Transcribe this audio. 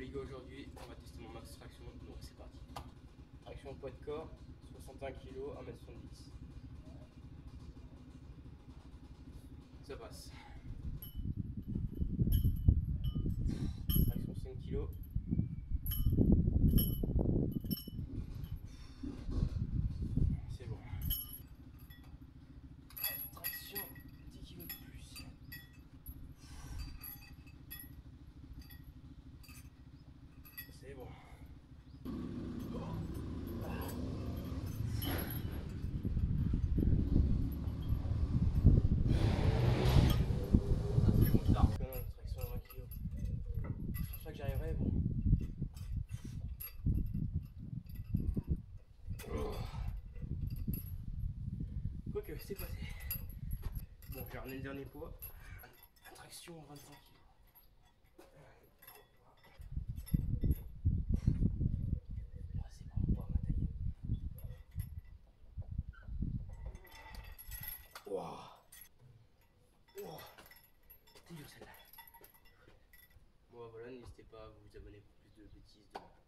les gars, aujourd'hui, on va tester mon max traction, donc c'est parti. Traction poids de corps, 61 kg, 1m70. Ça passe. Traction 5 kg. C'est bon. Traction 10 kg de plus. C'est bon. Ça fait bon tard. Non, non, traction à 20 kg. Je pense pas que j'arriverai, bon. Quoique, c'est passé. Bon, j'ai ramené le dernier poids. Traction 25 kg. Wouah Wouah C'est dur celle-là. Bon, voilà, n'hésitez pas à vous abonner pour plus de bêtises. de-